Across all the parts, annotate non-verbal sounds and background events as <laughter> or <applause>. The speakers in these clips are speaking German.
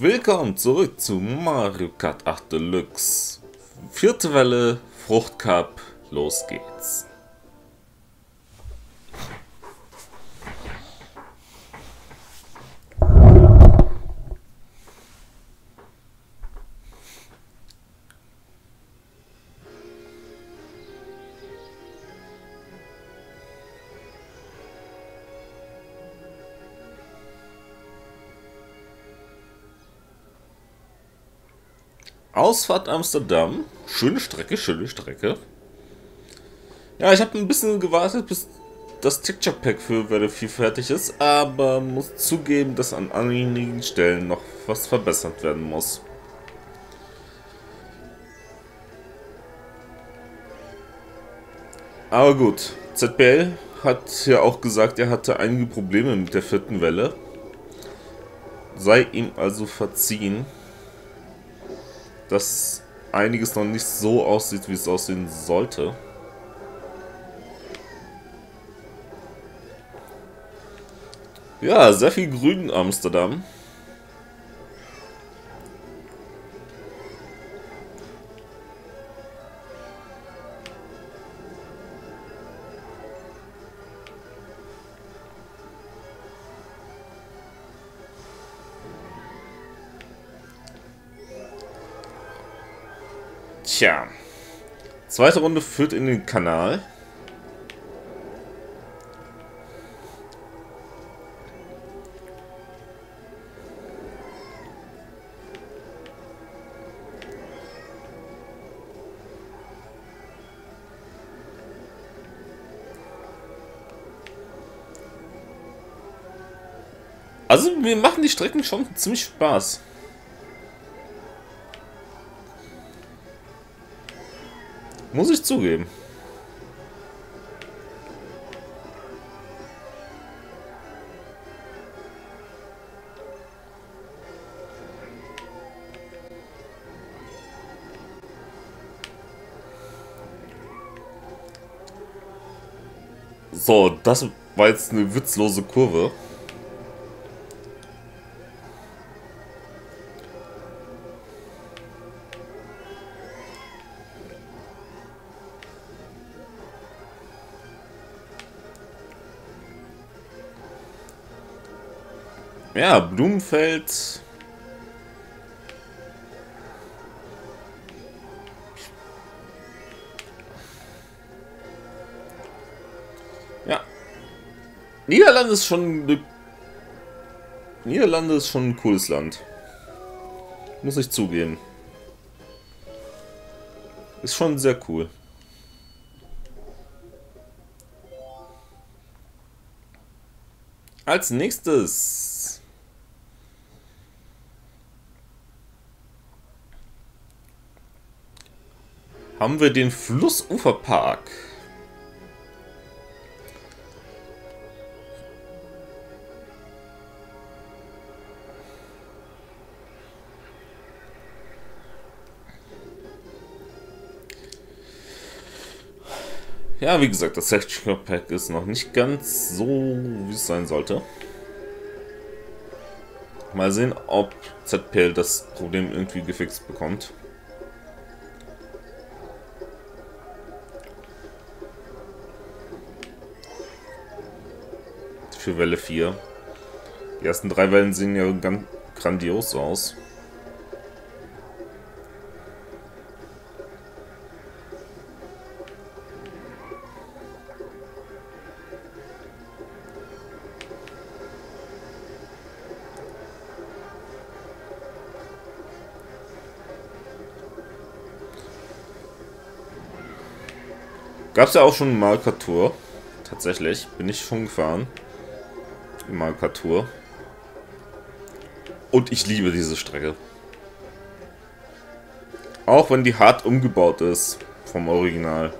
Willkommen zurück zu Mario Kart 8 Deluxe. Vierte Welle, Fruchtcup, los geht's. Ausfahrt Amsterdam. Schöne Strecke, schöne Strecke. Ja, ich habe ein bisschen gewartet, bis das Texture Pack für Welle 4 fertig ist, aber muss zugeben, dass an einigen Stellen noch was verbessert werden muss. Aber gut, ZBL hat ja auch gesagt, er hatte einige Probleme mit der vierten Welle. Sei ihm also verziehen dass einiges noch nicht so aussieht, wie es aussehen sollte. Ja, sehr viel Grün in Amsterdam. Tja. Zweite Runde führt in den Kanal. Also mir machen die Strecken schon ziemlich Spaß. Muss ich zugeben. So, das war jetzt eine witzlose Kurve. Ja, Blumenfeld. Ja. Niederlande ist schon... Niederlande ist schon ein cooles Land. Muss ich zugeben. Ist schon sehr cool. Als nächstes haben wir den Flussuferpark. Ja, wie gesagt, das Texture Pack ist noch nicht ganz so, wie es sein sollte. Mal sehen, ob ZPL das Problem irgendwie gefixt bekommt. Für Welle 4. Die ersten drei Wellen sehen ja ganz grandios aus. Gab es ja auch schon mal Tour. Tatsächlich. Bin ich schon gefahren. Markatur. Und ich liebe diese Strecke. Auch wenn die hart umgebaut ist vom Original.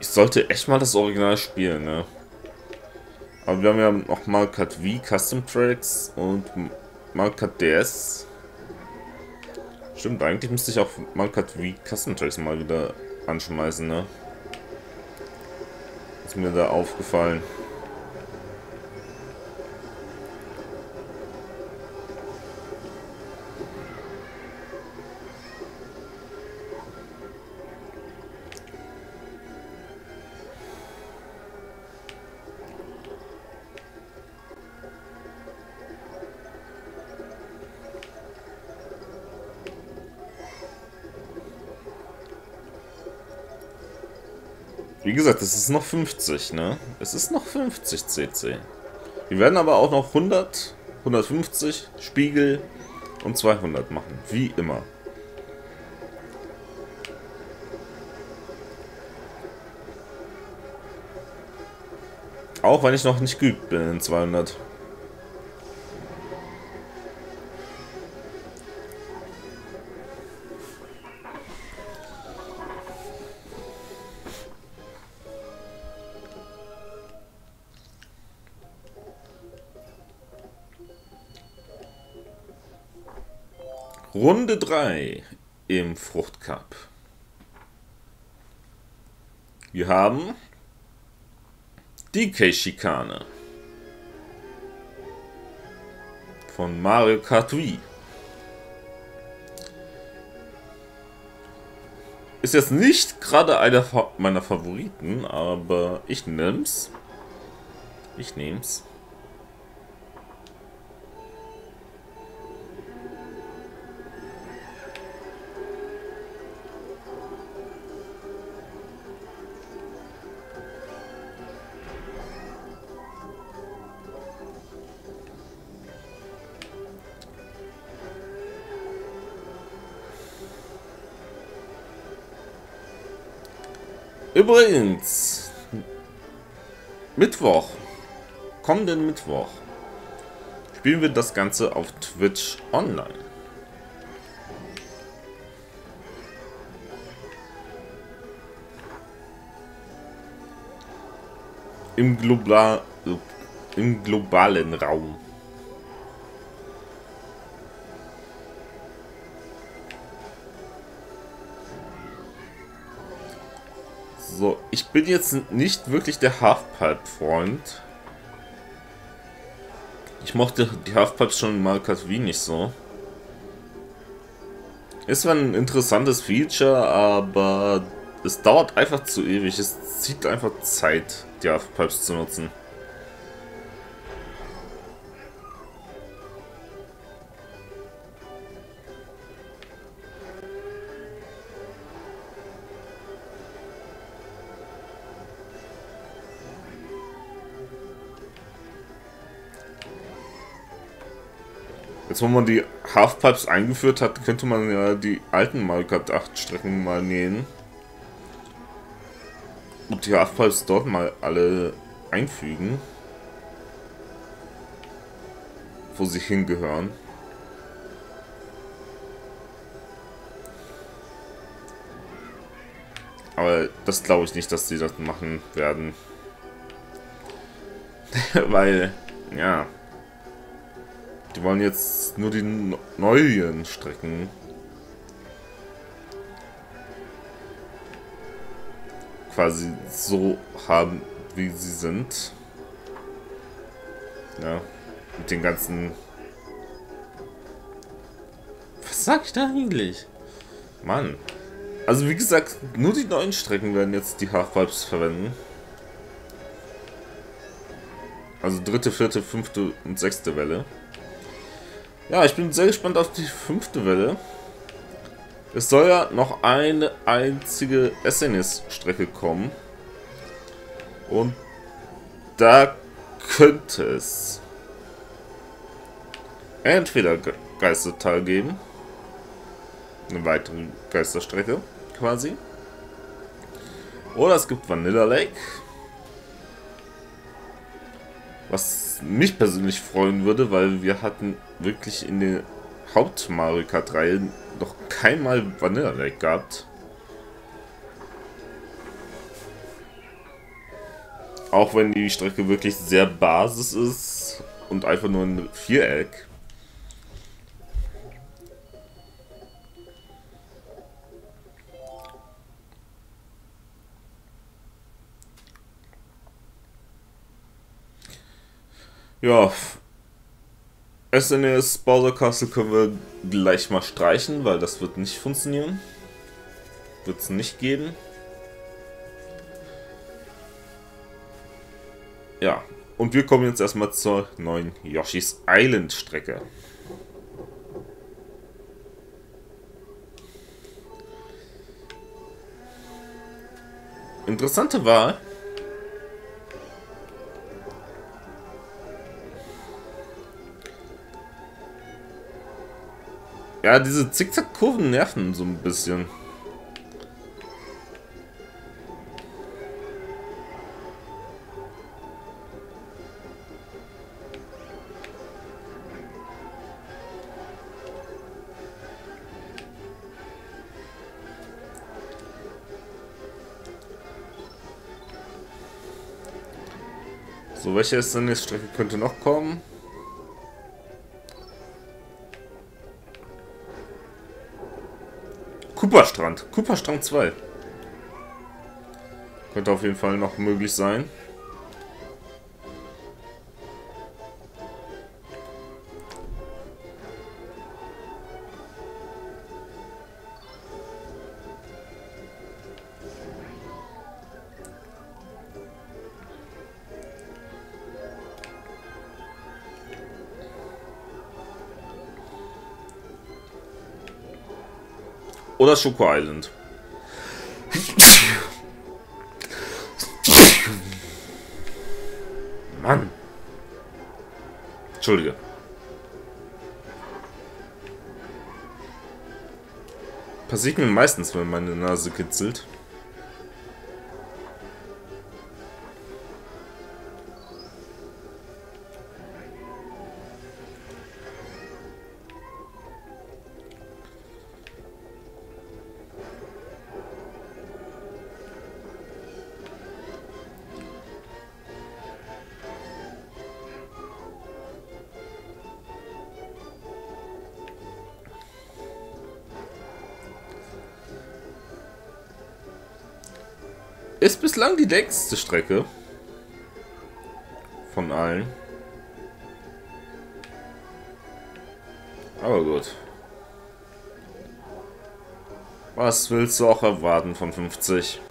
Ich sollte echt mal das Original spielen, ne? Aber wir haben ja noch Mario Kart V Custom Tracks und Mario Kart DS. Stimmt, eigentlich müsste ich auch Mario Kart V Custom Tracks mal wieder anschmeißen, ne? Ist mir da aufgefallen. Wie gesagt, es ist noch 50, ne? Es ist noch 50 CC. Wir werden aber auch noch 100, 150 Spiegel und 200 machen. Wie immer. Auch wenn ich noch nicht geübt bin in 200. Runde 3 im Fruchtcup. Wir haben DK-Schikane von Mario Kart Wii. Ist jetzt nicht gerade einer meiner Favoriten, aber ich nehm's. Ich nehm's. Übrigens, Mittwoch, kommenden Mittwoch, spielen wir das Ganze auf Twitch online. Im, Global, im globalen Raum. So, ich bin jetzt nicht wirklich der Halfpipe-Freund. Ich mochte die Halfpipes schon mal wie nicht so. Ist zwar ein interessantes Feature, aber es dauert einfach zu ewig. Es zieht einfach Zeit, die Halfpipes zu nutzen. Jetzt, wo man die Halfpipes eingeführt hat, könnte man ja die alten Mario Kart 8 Strecken mal nähen. Und die Halfpipes dort mal alle einfügen. Wo sie hingehören. Aber das glaube ich nicht, dass sie das machen werden. <laughs> Weil, ja, die wollen jetzt nur die neuen Strecken. Quasi so haben, wie sie sind. Ja, mit den ganzen... Was sag ich da eigentlich? Mann. Also wie gesagt, nur die neuen Strecken werden jetzt die Halfpipes verwenden. Also dritte, vierte, fünfte und sechste Welle. Ja, ich bin sehr gespannt auf die fünfte Welle. Es soll ja noch eine einzige SNS-Strecke kommen. Und da könnte es entweder Geistertal geben. Eine weitere Geisterstrecke quasi. Oder es gibt Vanilla Lake. Was mich persönlich freuen würde, weil wir hatten wirklich in der Haupt Mario Kart Reihe noch keinmal Vanilla Lake gehabt. Auch wenn die Strecke wirklich sehr Basis ist und einfach nur ein Viereck. Ja. SNES Bowser Castle können wir gleich mal streichen, weil das wird nicht funktionieren. Wird es nicht geben. Ja, und wir kommen jetzt erstmal zur neuen Yoshi's Island Strecke. Interessante Wahl. Ja, diese Zickzack-Kurven nerven so ein bisschen. So, welche ist denn nächste Strecke könnte noch kommen? Cooperstrand. Cooperstrand 2. Könnte auf jeden Fall noch möglich sein. Oder Schoko Island. Mann. Entschuldige. Passiert mir meistens, wenn meine Nase kitzelt. Ist bislang die längste Strecke. Von allen. Aber gut. Was willst du auch erwarten von 50?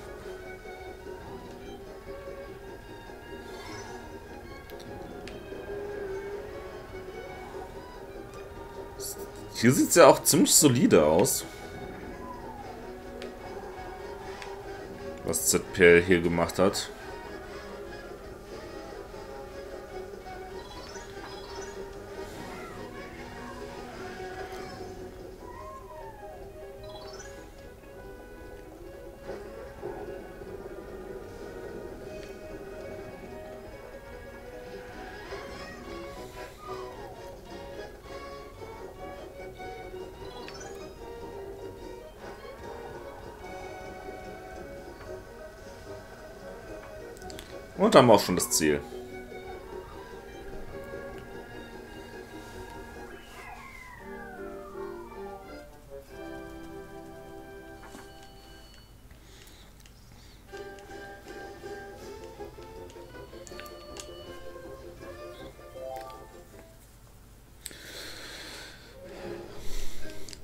Hier sieht es ja auch ziemlich solide aus. Was ZPL hier gemacht hat. Und haben auch schon das Ziel.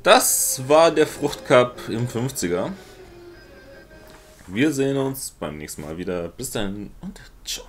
Das war der Fruchtcup im 50er. Wir sehen uns beim nächsten Mal wieder. Bis dann und ciao.